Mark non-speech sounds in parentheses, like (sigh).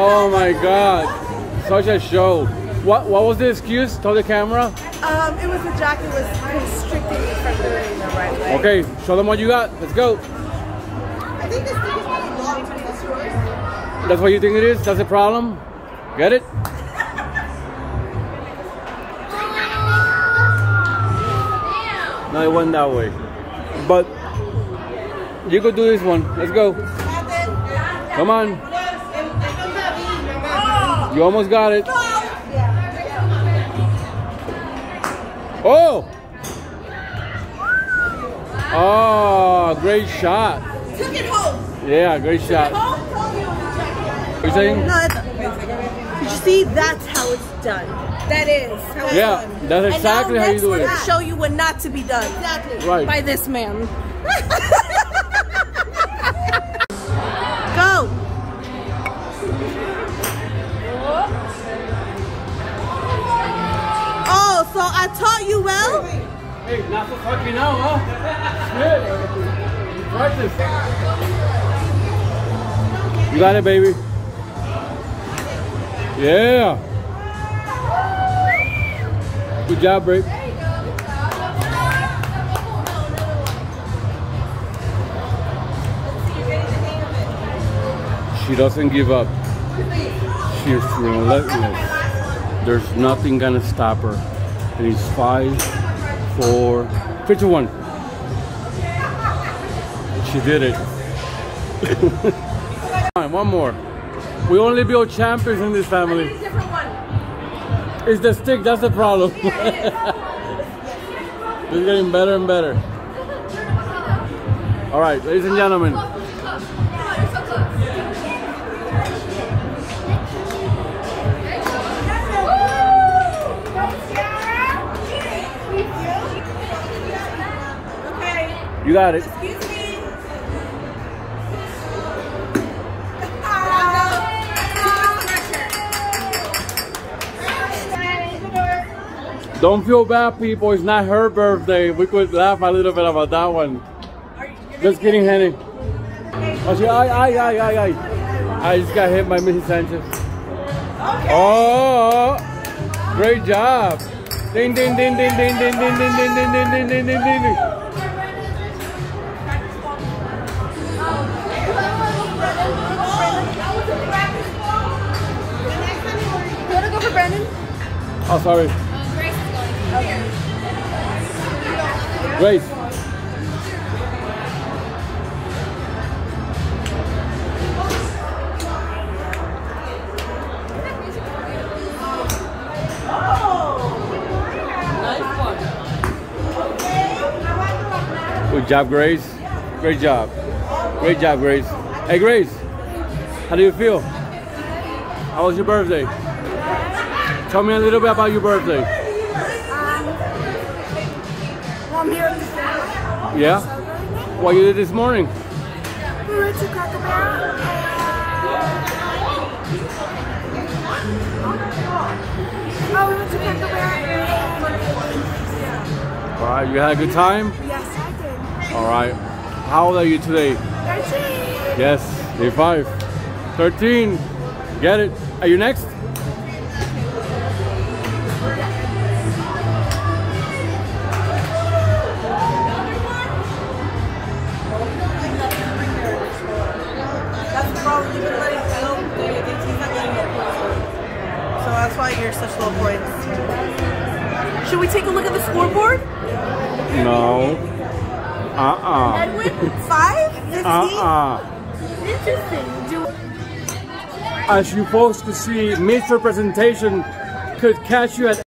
Oh my god. Such a show. What what was the excuse? Tell the camera. Um, it was the jacket was constricting me from doing the right way. Okay, show them what you got. Let's go. I think this thing is really long to this. That's what you think it is? That's the problem? Get it? No, it went that way. But you could do this one. Let's go. Come on. You almost got it. Oh! Oh, great shot. Took it home. Yeah, great shot. Home, you it was a jacket. Saying? It's, you see, that's how it's done. That is how it's Yeah, done. that's exactly how you do it. show you what not to be done. Exactly. Right. By this man. (laughs) I taught you well? Hey, not so fucking now, huh? Shit. You got it, baby. Yeah. Good job, Brick. She doesn't give up. She's relentless. There's nothing gonna stop her. And it's five, four, picture one. She did it. (laughs) On, one more. We only build champions in this family. It's the stick, that's the problem. (laughs) it's getting better and better. All right, ladies and gentlemen. You got it. Excuse me. Don't feel bad, people. It's not her birthday. We could laugh a little bit about that one. Just kidding, Henny. Oh, she, ay, ay, ay, ay, ay. I just got hit by Missy Sanchez. Oh, great job. Ding, ding, ding, ding, ding, ding, ding, ding, ding, ding, ding, ding, ding, ding, Oh, sorry. Grace. Good job, Grace. Great job. Great job, Grace. Hey, Grace. How do you feel? How was your birthday? Tell me a little bit about your birthday. Well, I'm here at the fair. Yeah? What you did this morning? We went to Cracker Barrel. Oh, we went to Cracker Barrel. All right, you had a good time? Yes, I did. All right. How old are you today? 13. Yes, day five. 13. Get it. Are you next? Should we take a look at the scoreboard? No. Uh-uh. Edwin, five? 15? Uh-uh. Interesting. Do As you folks could see, misrepresentation could catch you at